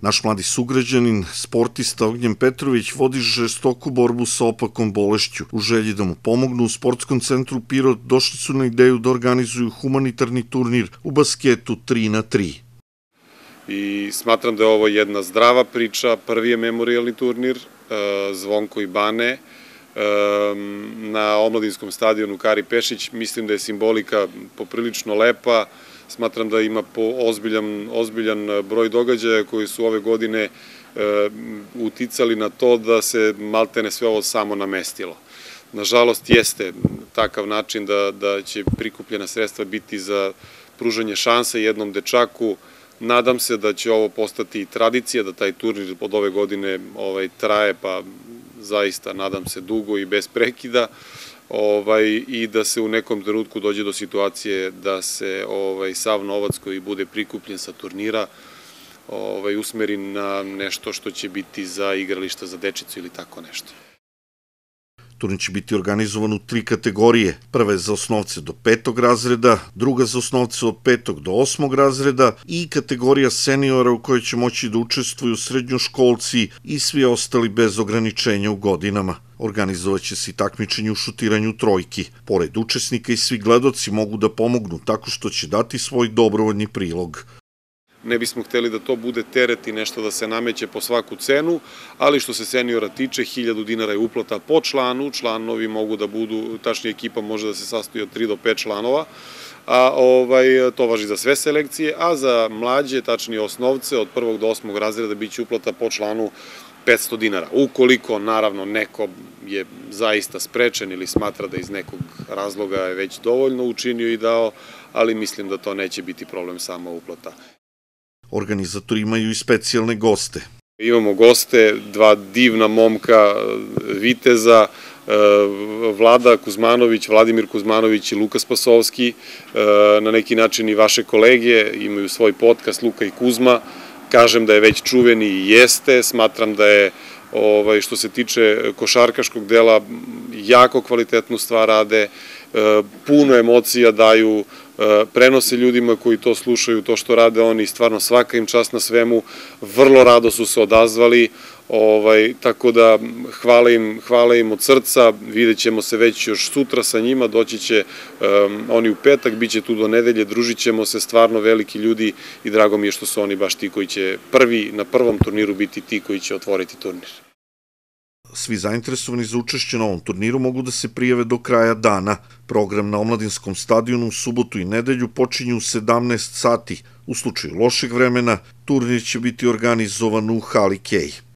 Naš mladi sugrađanin, sportista Ognjen Petrović, vodi žestoku borbu sa opakom bolešću. U želji da mu pomognu u sportskom centru Pirot došli su na ideju da organizuju humanitarni turnir u basketu 3 na 3 i smatram da je ovo jedna zdrava priča, prvi je memorialni turnir, e, Zvonko i Bane, e, na omladinskom stadionu Kari Pešić, mislim da je simbolika poprilično lepa, smatram da ima po ozbiljan, ozbiljan broj događaja koji su ove godine e, uticali na to da se maltene sve ovo samo namestilo. Nažalost, jeste takav način da, da će prikupljena sredstva biti za pružanje šanse jednom dečaku, Nadam se da će ovo postati tradicija, da taj turnir od ove godine ovaj, traje, pa zaista nadam se dugo i bez prekida ovaj, i da se u nekom trenutku dođe do situacije da se ovaj, sav novac koji bude prikupljen sa turnira ovaj, usmeri na nešto što će biti za igrališta za dečicu ili tako nešto. Turnir će biti organizovan u tri kategorije. Prva je za osnovce do petog razreda, druga za osnovce od petog do osmog razreda i kategorija seniora u kojoj će moći da učestvuju srednjoškolci i svi ostali bez ograničenja u godinama. Organizovaće se i takmičenje u šutiranju trojki. Pored učesnika i svi gledoci mogu da pomognu tako što će dati svoj dobrovoljni prilog ne bismo hteli da to bude teret i nešto da se nameće po svaku cenu, ali što se seniora tiče, 1000 dinara je uplata po članu, članovi mogu da budu, tačnije ekipa može da se sastoji od 3 do 5 članova, a ovaj, to važi za sve selekcije, a za mlađe, tačnije osnovce, od prvog do osmog razreda biće uplata po članu 500 dinara. Ukoliko, naravno, neko je zaista sprečen ili smatra da iz nekog razloga je već dovoljno učinio i dao, ali mislim da to neće biti problem sama uplata. Organizatori imaju i specijalne goste. Imamo goste, dva divna momka, Viteza, e, Vlada Kuzmanović, Vladimir Kuzmanović i Luka Spasovski, e, na neki način i vaše kolege, imaju svoj podcast Luka i Kuzma, kažem da je već čuveni i jeste, smatram da je ovaj, što se tiče košarkaškog dela jako kvalitetnu stvar rade, e, puno emocija daju, prenose ljudima koji to slušaju, to što rade oni, stvarno svaka im čast na svemu, vrlo rado su se odazvali, ovaj, tako da hvala im, im od srca, vidjet ćemo se već još sutra sa njima, doći će oni u petak, bit će tu do nedelje, družit ćemo se, stvarno veliki ljudi i drago mi je što su oni baš ti koji će prvi, na prvom turniru biti ti koji će otvoriti turnir. Svi zainteresovani za učešće na ovom turniru mogu da se prijave do kraja dana. Program na Omladinskom stadionu u subotu i nedelju počinje u 17 sati. U slučaju lošeg vremena, turnir će biti organizovan u Hali Kej.